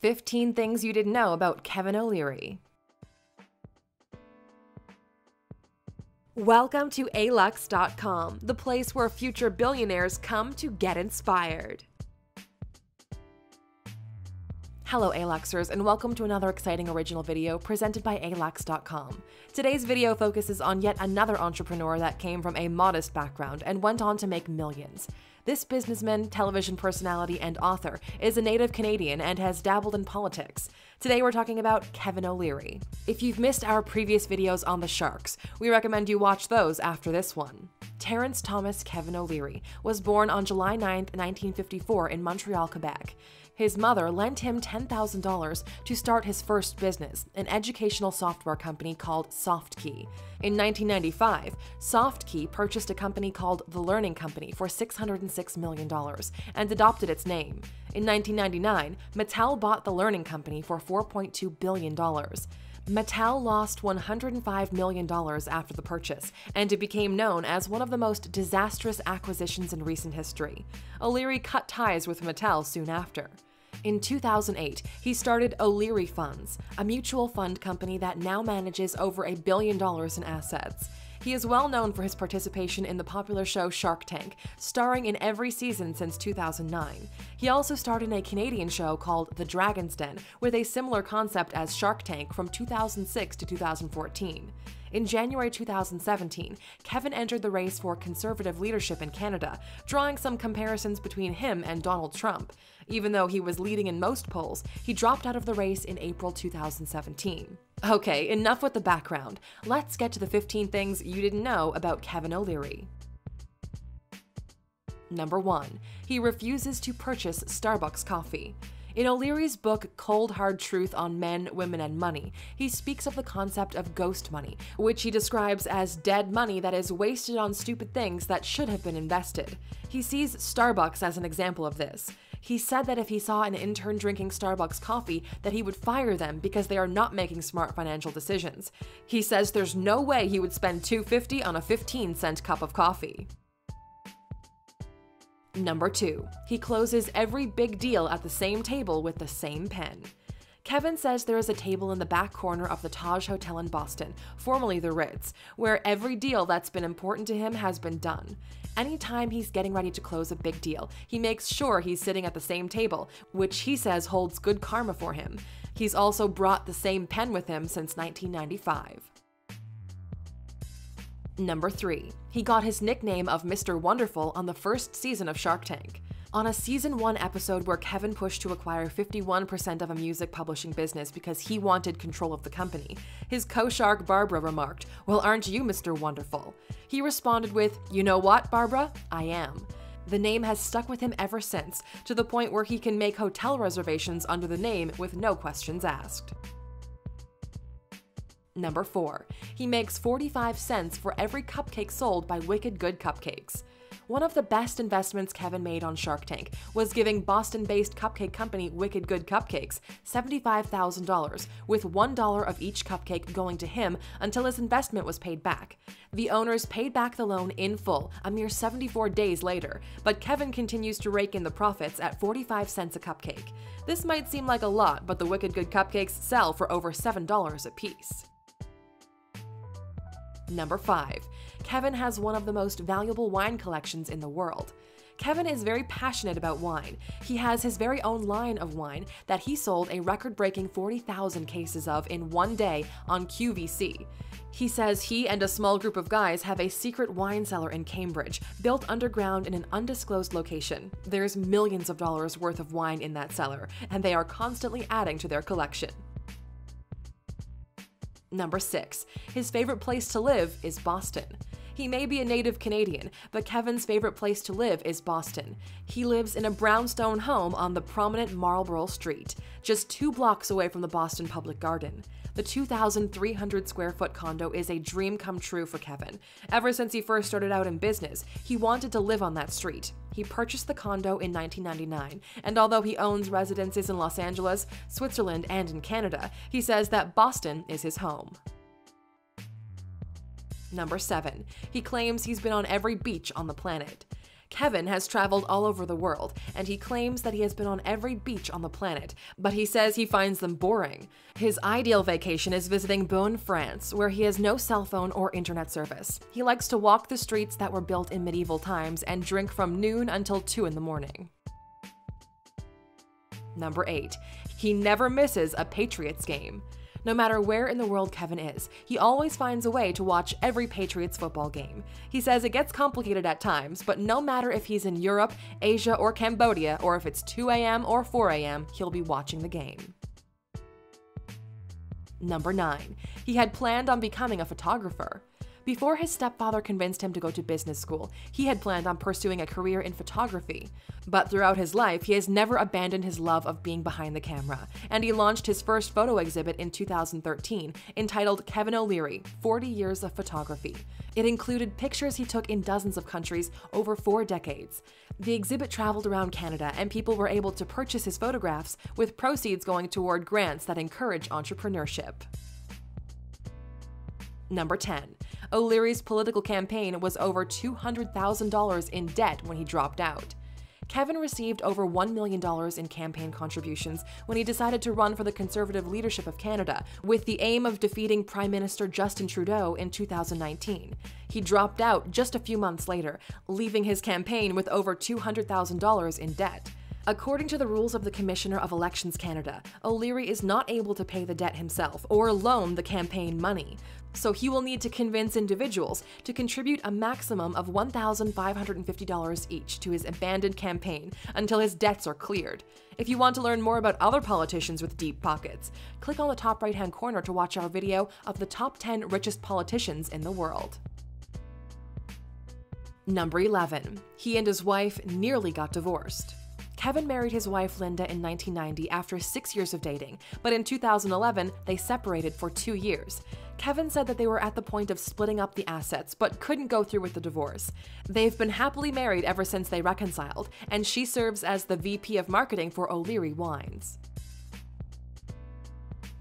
15 Things You Didn't Know About Kevin O'Leary. Welcome to alux.com, the place where future billionaires come to get inspired. Hello Aluxers and welcome to another exciting original video presented by alux.com. Today's video focuses on yet another entrepreneur that came from a modest background and went on to make millions. This businessman, television personality, and author is a native Canadian and has dabbled in politics. Today we're talking about Kevin O'Leary. If you've missed our previous videos on the Sharks, we recommend you watch those after this one. Terrence Thomas Kevin O'Leary was born on July 9, 1954 in Montreal, Quebec. His mother lent him $10,000 to start his first business, an educational software company called SoftKey. In 1995, SoftKey purchased a company called The Learning Company for $606 million and adopted its name. In 1999, Mattel bought The Learning Company for $4.2 billion. Mattel lost $105 million after the purchase, and it became known as one of the most disastrous acquisitions in recent history. O'Leary cut ties with Mattel soon after. In 2008, he started O'Leary Funds, a mutual fund company that now manages over a billion dollars in assets. He is well known for his participation in the popular show Shark Tank, starring in every season since 2009. He also starred in a Canadian show called The Dragon's Den, with a similar concept as Shark Tank from 2006 to 2014. In January 2017, Kevin entered the race for conservative leadership in Canada, drawing some comparisons between him and Donald Trump. Even though he was leading in most polls, he dropped out of the race in April 2017. Okay, enough with the background. Let's get to the 15 things you didn't know about Kevin O'Leary. Number 1. He refuses to purchase Starbucks coffee. In O'Leary's book Cold Hard Truth on Men, Women, and Money, he speaks of the concept of ghost money, which he describes as dead money that is wasted on stupid things that should have been invested. He sees Starbucks as an example of this. He said that if he saw an intern drinking Starbucks coffee, that he would fire them because they are not making smart financial decisions. He says there's no way he would spend 250 on a 15 cent cup of coffee. Number 2. He closes every big deal at the same table with the same pen. Kevin says there is a table in the back corner of the Taj Hotel in Boston, formerly the Ritz, where every deal that's been important to him has been done. Anytime he's getting ready to close a big deal, he makes sure he's sitting at the same table, which he says holds good karma for him. He's also brought the same pen with him since 1995. Number 3. He got his nickname of Mr. Wonderful on the first season of Shark Tank. On a season 1 episode where Kevin pushed to acquire 51% of a music publishing business because he wanted control of the company, his co shark Barbara remarked, Well, aren't you Mr. Wonderful? He responded with, You know what, Barbara? I am. The name has stuck with him ever since, to the point where he can make hotel reservations under the name with no questions asked. Number 4. He makes 45 cents for every cupcake sold by Wicked Good Cupcakes. One of the best investments Kevin made on Shark Tank was giving Boston based cupcake company Wicked Good Cupcakes $75,000, with $1 of each cupcake going to him until his investment was paid back. The owners paid back the loan in full a mere 74 days later, but Kevin continues to rake in the profits at 45 cents a cupcake. This might seem like a lot, but the Wicked Good Cupcakes sell for over $7 a piece. Number 5. Kevin has one of the most valuable wine collections in the world. Kevin is very passionate about wine. He has his very own line of wine that he sold a record breaking 40,000 cases of in one day on QVC. He says he and a small group of guys have a secret wine cellar in Cambridge, built underground in an undisclosed location. There's millions of dollars worth of wine in that cellar, and they are constantly adding to their collection. Number 6. His favorite place to live is Boston. He may be a native Canadian, but Kevin's favorite place to live is Boston. He lives in a brownstone home on the prominent Marlborough Street, just two blocks away from the Boston Public Garden. The 2,300 square foot condo is a dream come true for Kevin. Ever since he first started out in business, he wanted to live on that street. He purchased the condo in 1999, and although he owns residences in Los Angeles, Switzerland, and in Canada, he says that Boston is his home. Number 7. He claims he's been on every beach on the planet. Kevin has traveled all over the world, and he claims that he has been on every beach on the planet, but he says he finds them boring. His ideal vacation is visiting Beaune, France, where he has no cell phone or internet service. He likes to walk the streets that were built in medieval times and drink from noon until 2 in the morning. Number 8. He never misses a Patriots game. No matter where in the world Kevin is, he always finds a way to watch every Patriots football game. He says it gets complicated at times, but no matter if he's in Europe, Asia, or Cambodia, or if it's 2 a.m. or 4 a.m., he'll be watching the game. Number 9. He had planned on becoming a photographer. Before his stepfather convinced him to go to business school, he had planned on pursuing a career in photography. But throughout his life, he has never abandoned his love of being behind the camera, and he launched his first photo exhibit in 2013 entitled Kevin O'Leary 40 Years of Photography. It included pictures he took in dozens of countries over four decades. The exhibit traveled around Canada, and people were able to purchase his photographs, with proceeds going toward grants that encourage entrepreneurship. Number 10. O'Leary's political campaign was over $200,000 in debt when he dropped out. Kevin received over $1 million in campaign contributions when he decided to run for the Conservative leadership of Canada, with the aim of defeating Prime Minister Justin Trudeau in 2019. He dropped out just a few months later, leaving his campaign with over $200,000 in debt. According to the rules of the Commissioner of Elections Canada, O'Leary is not able to pay the debt himself or loan the campaign money, so he will need to convince individuals to contribute a maximum of $1,550 each to his abandoned campaign until his debts are cleared. If you want to learn more about other politicians with deep pockets, click on the top right hand corner to watch our video of the top 10 richest politicians in the world. Number 11. He and his wife nearly got divorced. Kevin married his wife Linda in 1990 after six years of dating, but in 2011, they separated for two years. Kevin said that they were at the point of splitting up the assets, but couldn't go through with the divorce. They've been happily married ever since they reconciled, and she serves as the VP of marketing for O'Leary Wines.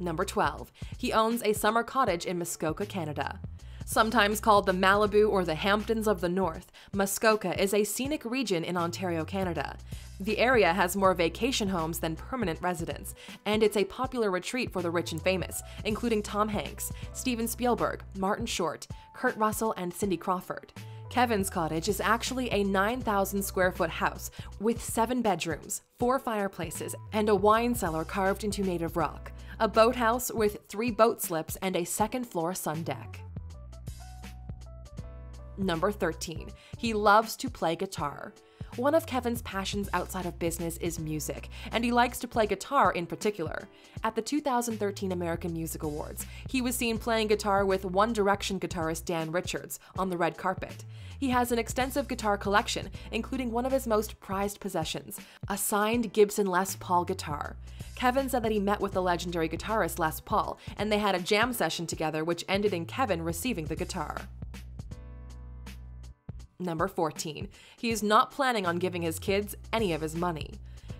Number 12. He owns a summer cottage in Muskoka, Canada. Sometimes called the Malibu or the Hamptons of the North, Muskoka is a scenic region in Ontario, Canada. The area has more vacation homes than permanent residents, and it's a popular retreat for the rich and famous, including Tom Hanks, Steven Spielberg, Martin Short, Kurt Russell, and Cindy Crawford. Kevin's cottage is actually a 9,000 square foot house with seven bedrooms, four fireplaces, and a wine cellar carved into native rock, a boathouse with three boat slips, and a second floor sun deck. Number 13. He loves to play guitar. One of Kevin's passions outside of business is music, and he likes to play guitar in particular. At the 2013 American Music Awards, he was seen playing guitar with One Direction guitarist Dan Richards on the red carpet. He has an extensive guitar collection, including one of his most prized possessions, a signed Gibson Les Paul guitar. Kevin said that he met with the legendary guitarist Les Paul, and they had a jam session together, which ended in Kevin receiving the guitar. Number 14. He is not planning on giving his kids any of his money.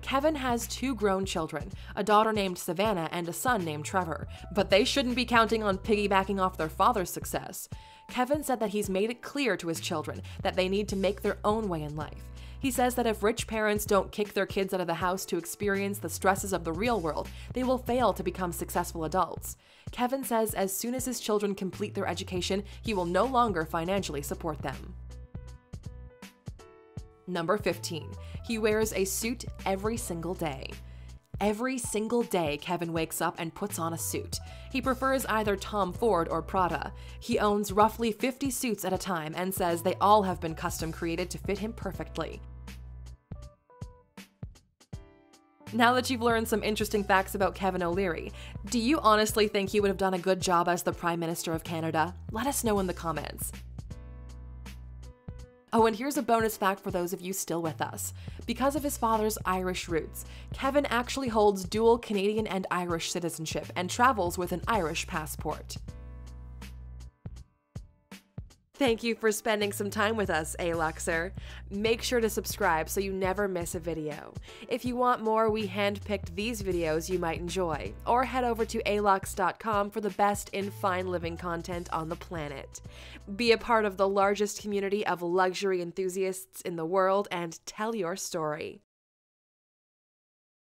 Kevin has two grown children, a daughter named Savannah and a son named Trevor, but they shouldn't be counting on piggybacking off their father's success. Kevin said that he's made it clear to his children that they need to make their own way in life. He says that if rich parents don't kick their kids out of the house to experience the stresses of the real world, they will fail to become successful adults. Kevin says as soon as his children complete their education, he will no longer financially support them. Number 15. He wears a suit every single day. Every single day, Kevin wakes up and puts on a suit. He prefers either Tom Ford or Prada. He owns roughly 50 suits at a time and says they all have been custom created to fit him perfectly. Now that you've learned some interesting facts about Kevin O'Leary, do you honestly think he would have done a good job as the Prime Minister of Canada? Let us know in the comments. Oh, and here's a bonus fact for those of you still with us. Because of his father's Irish roots, Kevin actually holds dual Canadian and Irish citizenship and travels with an Irish passport. Thank you for spending some time with us, Aluxer. Make sure to subscribe so you never miss a video. If you want more, we handpicked these videos you might enjoy, or head over to alux.com for the best in fine living content on the planet. Be a part of the largest community of luxury enthusiasts in the world and tell your story.